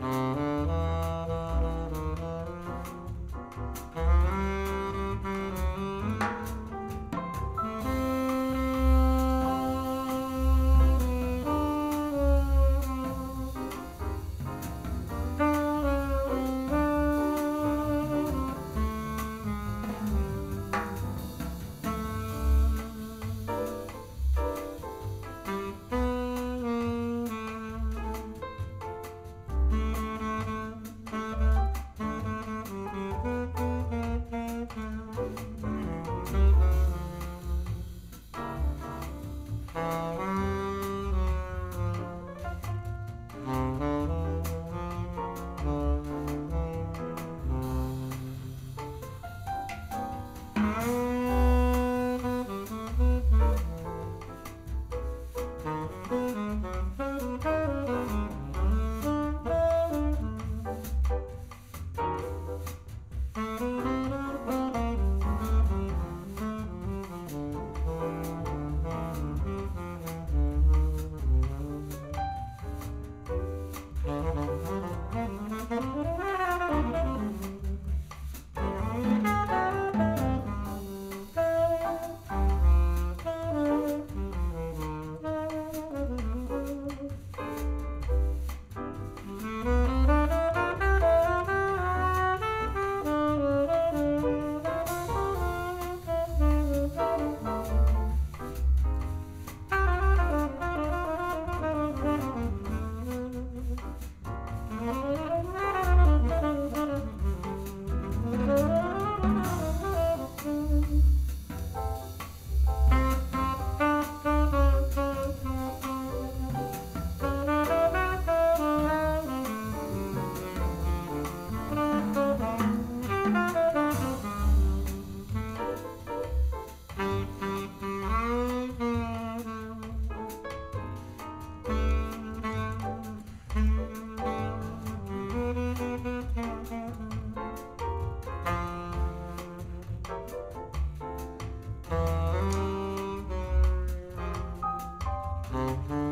Mm-hmm. Mm-hmm.